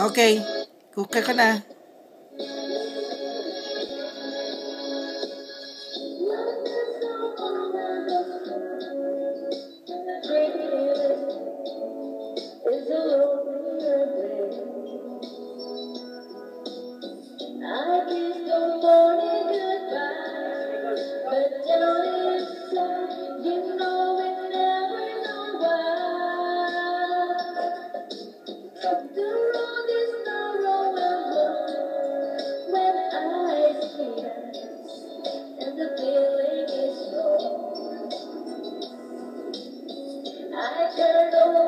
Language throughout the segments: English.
Ok, Coca-Cola. after the.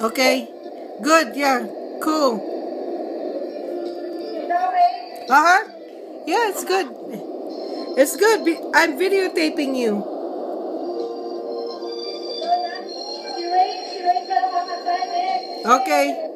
Okay. Good. Yeah. Cool. Uh huh. Yeah, it's good. It's good. I'm videotaping you. Okay.